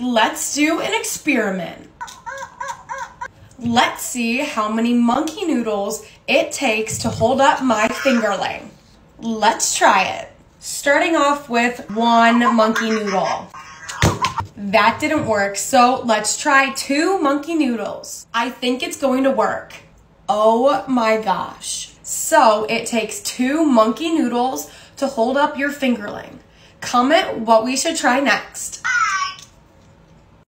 Let's do an experiment. Let's see how many monkey noodles it takes to hold up my fingerling. Let's try it. Starting off with one monkey noodle. That didn't work, so let's try two monkey noodles. I think it's going to work. Oh my gosh. So it takes two monkey noodles to hold up your fingerling. Comment what we should try next.